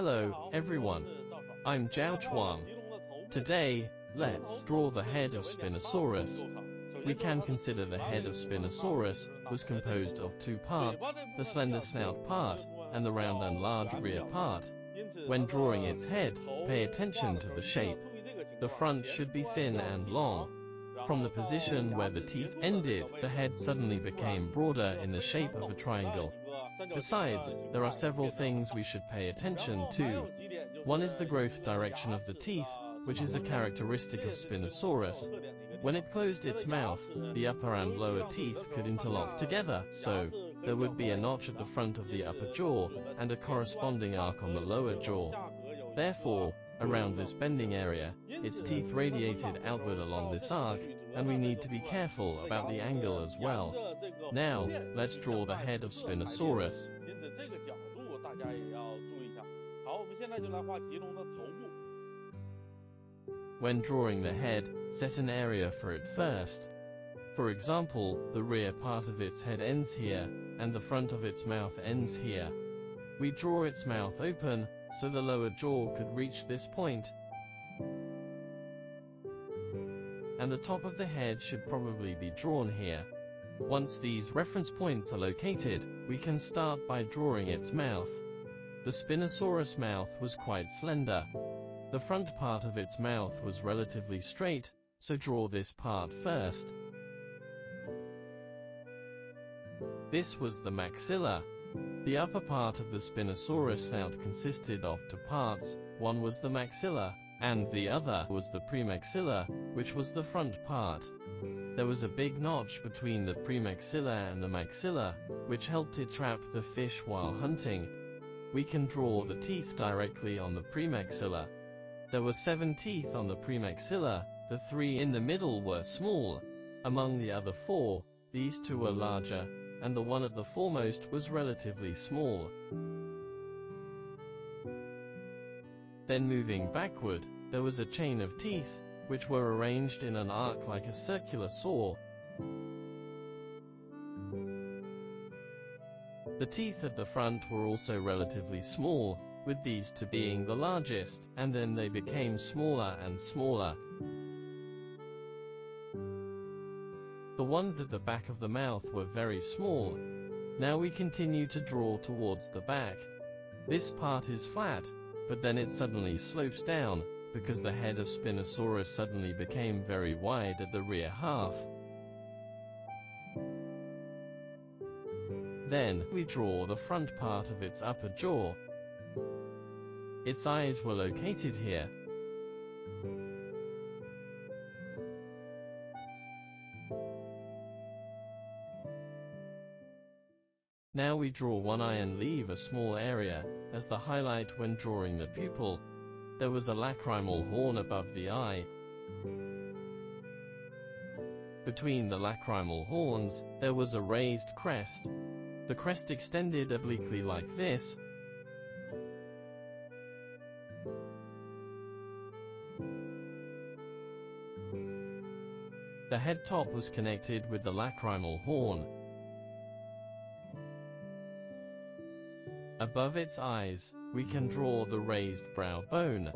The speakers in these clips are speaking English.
Hello, everyone. I'm Zhao Chuang. Today, let's draw the head of Spinosaurus. We can consider the head of Spinosaurus was composed of two parts, the slender snout part, and the round and large rear part. When drawing its head, pay attention to the shape. The front should be thin and long. From the position where the teeth ended, the head suddenly became broader in the shape of a triangle. Besides, there are several things we should pay attention to. One is the growth direction of the teeth, which is a characteristic of Spinosaurus. When it closed its mouth, the upper and lower teeth could interlock together, so there would be a notch at the front of the upper jaw, and a corresponding arc on the lower jaw. Therefore, Around this bending area, its teeth radiated outward along this arc, and we need to be careful about the angle as well. Now, let's draw the head of Spinosaurus. When drawing the head, set an area for it first. For example, the rear part of its head ends here, and the front of its mouth ends here. We draw its mouth open, so the lower jaw could reach this point. And the top of the head should probably be drawn here. Once these reference points are located, we can start by drawing its mouth. The Spinosaurus mouth was quite slender. The front part of its mouth was relatively straight, so draw this part first. This was the maxilla. The upper part of the Spinosaurus snout consisted of two parts, one was the maxilla, and the other was the premaxilla, which was the front part. There was a big notch between the premaxilla and the maxilla, which helped it trap the fish while hunting. We can draw the teeth directly on the premaxilla. There were seven teeth on the premaxilla, the three in the middle were small. Among the other four, these two were larger, and the one at the foremost was relatively small. Then moving backward, there was a chain of teeth, which were arranged in an arc like a circular saw. The teeth at the front were also relatively small, with these two being the largest, and then they became smaller and smaller. Ones at the back of the mouth were very small. Now we continue to draw towards the back. This part is flat, but then it suddenly slopes down, because the head of Spinosaurus suddenly became very wide at the rear half. Then, we draw the front part of its upper jaw. Its eyes were located here. Now we draw one eye and leave a small area, as the highlight when drawing the pupil. There was a lacrimal horn above the eye. Between the lacrimal horns, there was a raised crest. The crest extended obliquely like this. The head top was connected with the lacrimal horn. Above its eyes, we can draw the raised brow bone.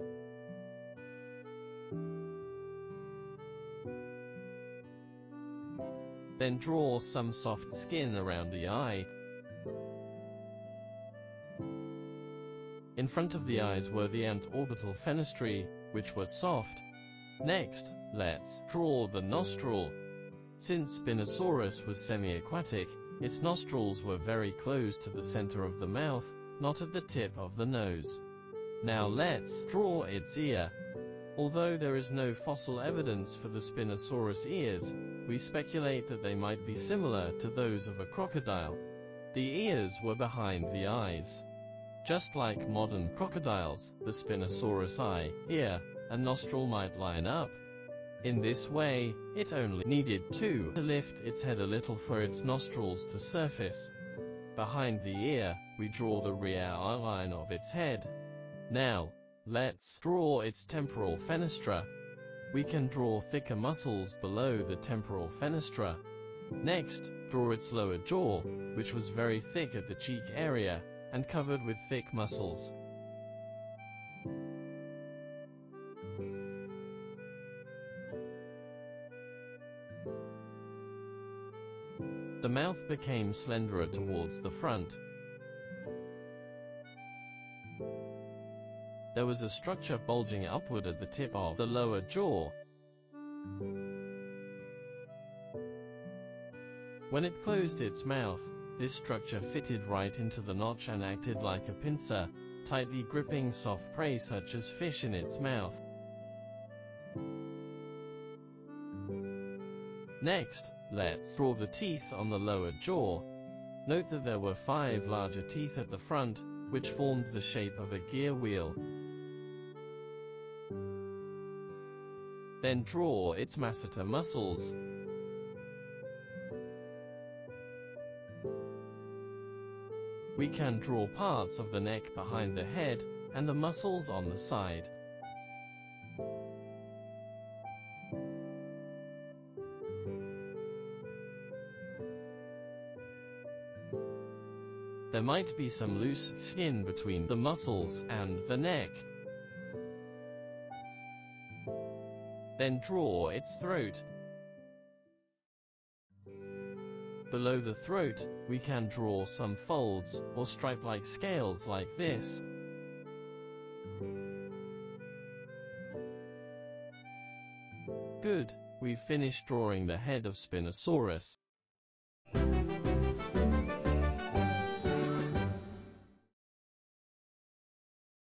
Then draw some soft skin around the eye. In front of the eyes were the antorbital fenestrae, which were soft. Next, let's draw the nostril. Since Spinosaurus was semi-aquatic, its nostrils were very close to the center of the mouth, not at the tip of the nose. Now let's draw its ear. Although there is no fossil evidence for the Spinosaurus ears, we speculate that they might be similar to those of a crocodile. The ears were behind the eyes. Just like modern crocodiles, the Spinosaurus eye, ear, and nostril might line up. In this way, it only needed to lift its head a little for its nostrils to surface. Behind the ear, we draw the rear outline of its head. Now, let's draw its temporal fenestra. We can draw thicker muscles below the temporal fenestra. Next, draw its lower jaw, which was very thick at the cheek area, and covered with thick muscles. Mouth became slenderer towards the front. There was a structure bulging upward at the tip of the lower jaw. When it closed its mouth, this structure fitted right into the notch and acted like a pincer, tightly gripping soft prey such as fish in its mouth. Next, let's draw the teeth on the lower jaw. Note that there were five larger teeth at the front, which formed the shape of a gear wheel. Then draw its masseter muscles. We can draw parts of the neck behind the head, and the muscles on the side. There might be some loose skin between the muscles and the neck. Then draw its throat. Below the throat, we can draw some folds, or stripe-like scales like this. Good, we've finished drawing the head of Spinosaurus.